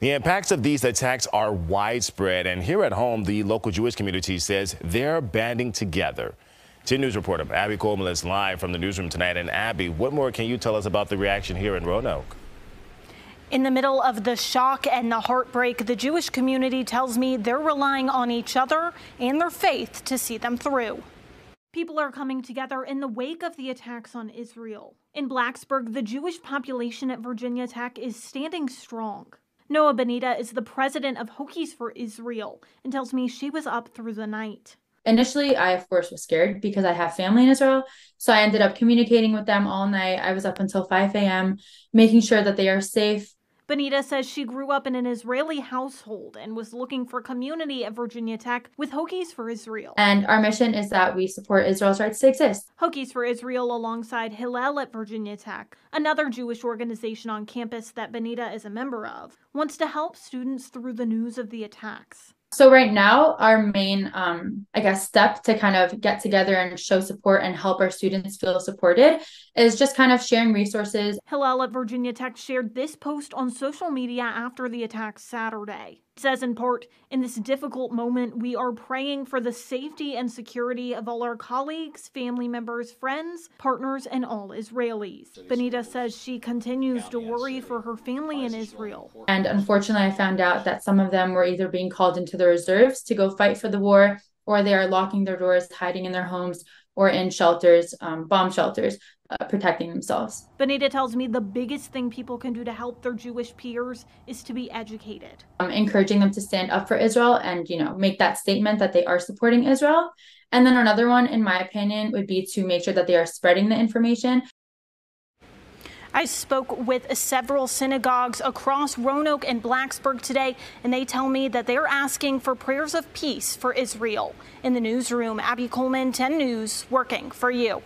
The impacts of these attacks are widespread, and here at home, the local Jewish community says they're banding together. 10 News reporter Abby Coleman is live from the newsroom tonight. And Abby, what more can you tell us about the reaction here in Roanoke? In the middle of the shock and the heartbreak, the Jewish community tells me they're relying on each other and their faith to see them through. People are coming together in the wake of the attacks on Israel. In Blacksburg, the Jewish population at Virginia Tech is standing strong. Noah Benita is the president of Hokies for Israel and tells me she was up through the night. Initially, I, of course, was scared because I have family in Israel. So I ended up communicating with them all night. I was up until 5 a.m., making sure that they are safe. Benita says she grew up in an Israeli household and was looking for community at Virginia Tech with Hokies for Israel. And our mission is that we support Israel's rights to exist. Hokies for Israel alongside Hillel at Virginia Tech, another Jewish organization on campus that Benita is a member of, wants to help students through the news of the attacks. So right now, our main, um, I guess, step to kind of get together and show support and help our students feel supported is just kind of sharing resources. Hillel at Virginia Tech shared this post on social media after the attack Saturday. It says in part, in this difficult moment, we are praying for the safety and security of all our colleagues, family members, friends, partners, and all Israelis. Benita says she continues to worry for her family in Israel. And unfortunately, I found out that some of them were either being called into the reserves to go fight for the war, or they are locking their doors, hiding in their homes, or in shelters, um, bomb shelters, uh, protecting themselves. Benita tells me the biggest thing people can do to help their Jewish peers is to be educated. Um, encouraging them to stand up for Israel and, you know, make that statement that they are supporting Israel. And then another one, in my opinion, would be to make sure that they are spreading the information. I spoke with several synagogues across Roanoke and Blacksburg today, and they tell me that they're asking for prayers of peace for Israel. In the newsroom, Abby Coleman, 10 News, working for you.